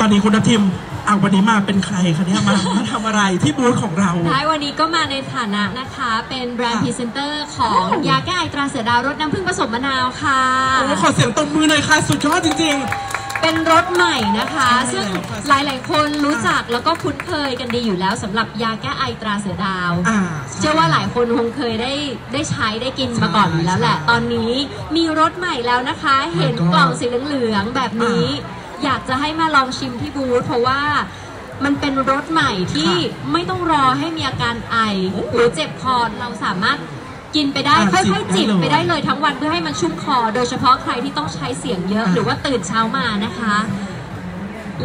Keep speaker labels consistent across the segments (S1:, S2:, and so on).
S1: ตอนนี้คุณทับทิมเอาวันนี้มาเป็นใครคะเนี่ยมามาทำอะไรที่บูธของเรา
S2: ท้ายวันนี้ก็มาในฐานะนะคะ เป็นแบรนด์
S1: ค่ะ
S2: พรีเซนเตอร์ของยาแก้ไอตราเสือดาวรสน้ำผึ้งผสมมะนาวค่ะ
S1: โอ้ขอเสียงตบมือหน่อยค่ะ สุดยอดจริง
S2: เป็นรสใหม่นะคะ
S1: ใช่
S2: ซึ่ง
S1: แล้วค่ะ
S2: หลาย ๆ คนรู้จักแล้วก็คุ้นเคยกันดีอยู่แล้วสำหรับยาแก้ไอตราเสือดาว
S1: ๆอ่า
S2: เชื่อว่าหลายคนคงเคยได้ได้ใช้ได้กินมาก่อนอยู่แล้วแหละ
S1: ใช่
S2: ตอนนี้มีรสใหม่แล้วนะคะ เห็น
S1: ก็
S2: กล่องสีเหลือง ๆ แบบนี้ อยากจะให้มาลองชิมที่บูธเพราะว่ามันเป็นรสใหม่ที่ไม่ต้องรอให้มีอาการไอ หรือเจ็บคอเราสามารถกินไปได้
S1: อะ
S2: ค่อยๆ
S1: จิ
S2: จิ
S1: บบได้เลย
S2: ไปได้เลยทั้งวันเพื่อให้มันชุ่มคอ โดยเฉพาะใครที่ต้องใช้เสียงเยอะ
S1: อะ
S2: หรือว่าตื่นเช้ามานะคะ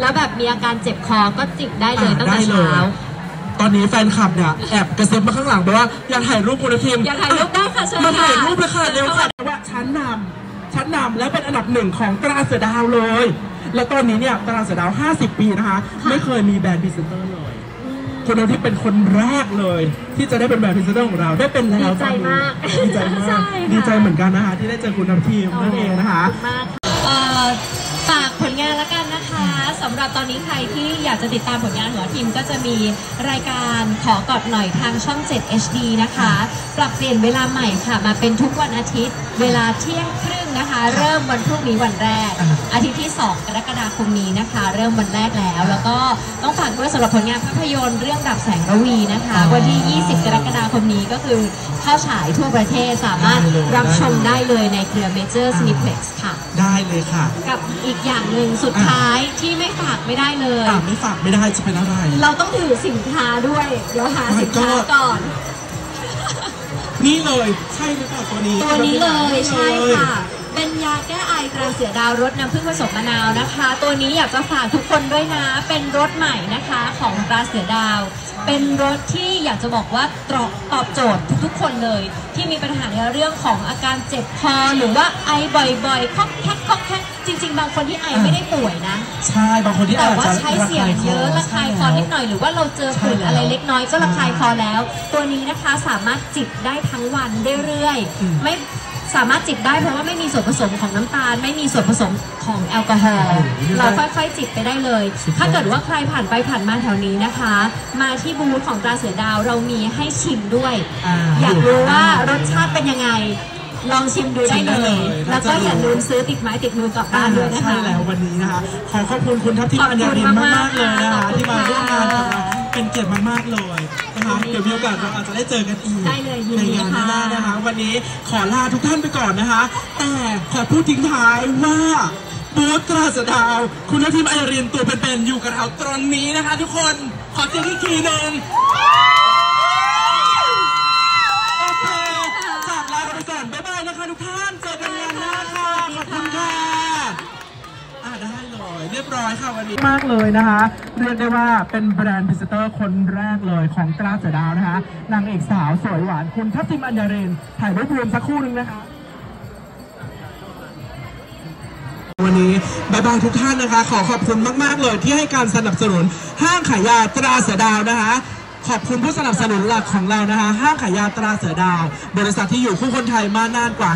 S2: แล้วแบบมีอาการเจ็บคอก็จิบได้เลย
S1: อะ
S2: ตั้งแต่
S1: ได้เลย
S2: เช้า
S1: ตอนนี้แฟนคลับเนี่ยแอบกระซิบมาข้างหลังบอกว่าอยากถ่ายรูปคุณทัพทิม
S2: อยากถ่ายรูปได้ค่ะเชิญ
S1: มาถ่าย
S2: ค่ะ
S1: รูปเลยค่ะเร็วค่ะว่าชั้นนำชั้นนำและเป็นอันดับหนึ่งของตราเสือดาวเลย และตอนนี้เนี่ยตราเสือดาว 50 ปีนะคะ ไม่เคยมีแบรนด์พรีเซนเตอร์เลย คนเราที่เป็นคนแรกเลย ที่จะได้เป็นแบรนด์พรีเซนเตอร์ของเราได้เป็นแล้ว
S2: ดีใจมาก
S1: ดีใจมาก
S2: ใช่ค่ะ
S1: ดีใจเหมือนกันนะคะ ที่ได้เจอคุณทับทิมนั่นเองนะคะ
S2: มากเอ่อ ฝากผลงานแล้วกันนะคะสำหรับตอนนี้ใครที่อยากจะติดตามผลงานทับทิมก็จะมีรายการขอกอดหน่อยทางช่อง 7 HD นะคะ ปรับเปลี่ยนเวลาใหม่ค่ะ มาเป็นทุกวันอาทิตย์ เวลาเที่ยงครึ่งนะคะ เริ่มวันพรุ่งนี้วันแรก
S1: อา
S2: อาทิตย์ที่ 2 กรกฎาคมนี้นะคะ เริ่มวันแรกแล้ว แล้วก็ต้องฝากด้วยสำหรับผลงานภาพยนตร์เรื่องดับแสงระวีนะคะ วันที่ 20 กรกฎาคมนี้ก็คือ เข้าฉายทั่วประเทศสามารถรับชมได้เลยในเครือ Major Cineplex ค่ะ
S1: ได้เลยค่ะ
S2: กับอีกอย่างหนึ่งสุดท้ายที่ไม่ฝากไม่ได้เลย
S1: อ่าไม่ฝากไม่ได้จะเป็นอะไร
S2: เราต้องถือสินค้าด้วย เดี๋ยวหาสินค้า
S1: My God
S2: ก่อน
S1: นี่เลยใช่หรือเปล่าตัวนี้
S2: ตัวนี้เลยใช่
S1: เลย
S2: ค่ะเป็นยาแก้ไอตราเสือดาวรสน้ำผึ้งผสมมะนาวนะคะ ตัวนี้อยากจะฝากทุกคนด้วยนะ เป็นรสใหม่นะคะของตราเสือดาว เป็นรสที่ อยากจะบอกว่าตอบตอบโจทย์ทุกๆคนเลย ที่มีปัญหาในเรื่องของอาการเจ็บคอหรือว่าไอบ่อยๆคอกแคกคอกแคกจริง ๆ บางคนที่ไอไม่ได้ป่วยนะ
S1: ใช่บางคนที่
S2: แต่
S1: อาจ
S2: ว่า
S1: จะ
S2: ใช้เสียงเยอะระคายคอนิดหน่อยหรือว่าเราเจอฝุ่นอะไรเล็กน้อยก็ระคายคอแล้ว ตัวนี้นะคะสามารถจิบได้ทั้งวันเรื่อย
S1: อืม
S2: ๆไม่ สามารถจิบได้เพราะว่าไม่มีส่วนผสมของน้ำตาล ไม่มีส่วนผสมของแอลกอฮอล์เราค่อยๆจิบไปได้เลย ถ้าเกิดว่าใครผ่านไปผ่านมาแถวนี้นะคะ มาที่บูธของตราเสือดาวเรามีให้ชิมด้วย
S1: อ่า
S2: อยากรู้ว่ารสชาติเป็นยังไงลองชิมดูได้
S1: ชิมได้
S2: เล
S1: เลยย
S2: แล้วก็อย่าลืมซื้อติดไม้ติดมือกลับบ้านด้วยนะคะ
S1: ใช่แล้ววันนี้นะคะ ขอขอบคุณคุณทัพทิม
S2: ขอบ
S1: อัญ
S2: คุณ
S1: ญารินมากๆเลยนะคะ
S2: ขอบคุณ
S1: ที่มาร่วมงานกับเรา
S2: ค่ะ
S1: เป็นเกียรติมากๆเลย นะคะเดี๋ยวมีโอกาสเราอาจจะได้เจอกันอีก
S2: ได้เลยยิน
S1: ใน
S2: ดี
S1: งานห
S2: ค่ะ
S1: น้านะคะ วันนี้ขอลาทุกท่านไปก่อนนะคะ แต่ขอพูดทิ้งท้ายว่าบูธตราสดาว คุณทัพทิมอัญญารินตัวเป็นๆอยู่กับเราตรงนี้นะคะ ทุกคนขอเสียงอีกทีหนึ่ง เรียบร้อยค่ะวันนี้มากเลยนะคะ เรียกได้ว่าเป็นแบรนด์พรีเซนเตอร์คนแรกเลยของตราเสือดาวนะคะนางเอกสาวสวยหวานคุณทับทิมอัญรินทร์ถ่ายรูปรวมสักคู่หนึ่งนะคะวันนี้ bye bye ทุกท่านนะคะ ขอขอบคุณมาก ๆ เลยที่ให้การสนับสนุนห้างขายยาตราเสือดาวนะคะ ขอบคุณผู้สนับสนุนหลักของเรานะคะ ห้างขายยาตราเสือดาว บริษัทที่อยู่คู่คนไทยมานานกว่า